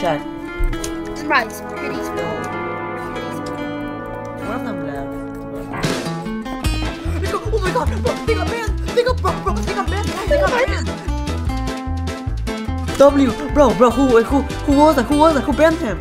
Check. Right, pretty small. One of them left. Let's. Oh my god, bro, they got man! They got bro, bro, they got man! Guys, they got banned. W, bro, bro, who, who, who was that? Who was that? Who banned him?